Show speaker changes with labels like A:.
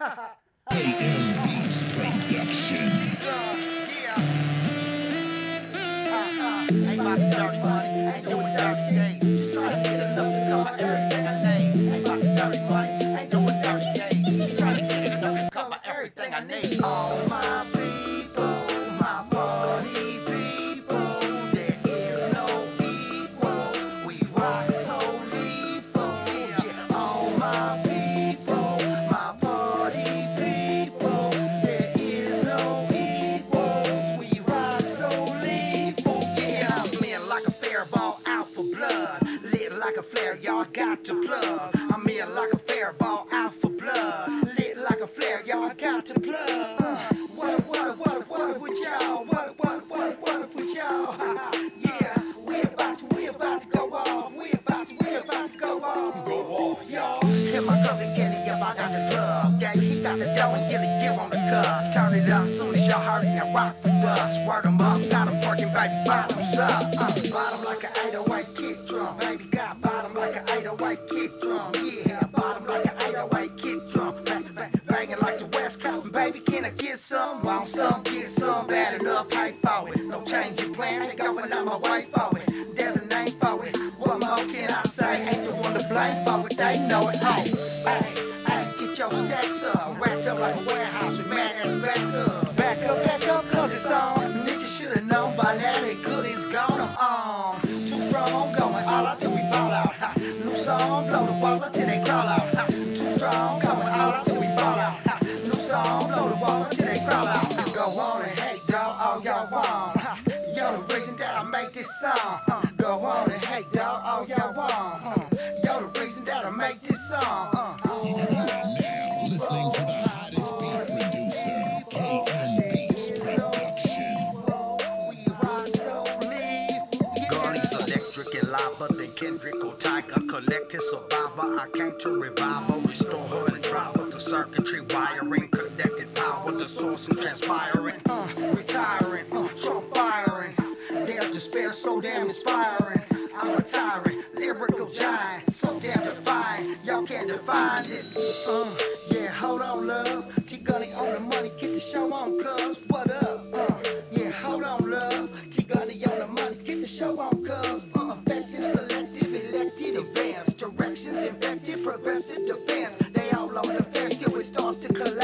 A: AM Beats Production.
B: Yeah. Ain't about the dirty money, ain't doing dirty. Just trying to get enough to cover everything a flare, y'all got to plug. I'm in like a fair ball out for blood. Lit like a flare, y'all got to plug. Uh, what, what, what, what with y'all? What, what, what, what with y'all? yeah, we about to, we about to go off. We about to, we about to go off. Go off, y'all. Hit my cousin Kenny up, I got the club. Yeah, he got the dough and Gilly Gill on the cup. Turn it up soon as y'all heard it, now rock with us. Word 'em up, got 'em working, baby, bottoms up. Going out my way for it. There's a name for it. What more can I say? Ain't the one to blame for it, they know it. Hey, hey, hey, get your stacks up. Wrapped up like a warehouse with ass back up. Back up, back up, cause it's on. Nigga should've known by now that good is gone. I'm on. Too strong, going all out till we fall out. Ha. New blow the walls until they crawl out. Too strong, going all till out. I make this song. Uh, Go on and hate, dog, all y'all want. Uh, You're the reason that I make this song. Uh,
A: You are now listening to the hottest beat producer, KM Beats Production.
B: Gurney's electric and lava, then Kendrick or Tiger. Collected survivor, I came to revive her, restore her and drive her to circuitry wiring, connected power, the source and transpiring. Despair so damn inspiring. I'm a tyrant, lyrical giant, so damn defying. Y'all can't define this. Uh, yeah, hold on, love. T Gunny on the money, get the show on, cuz. What up? Uh, yeah, hold on, love. T Gunny on the money, get the show on, cuz. Uh, effective, selective, elected, advanced. Directions, infected, progressive defense. They all on the fence till it starts to collapse.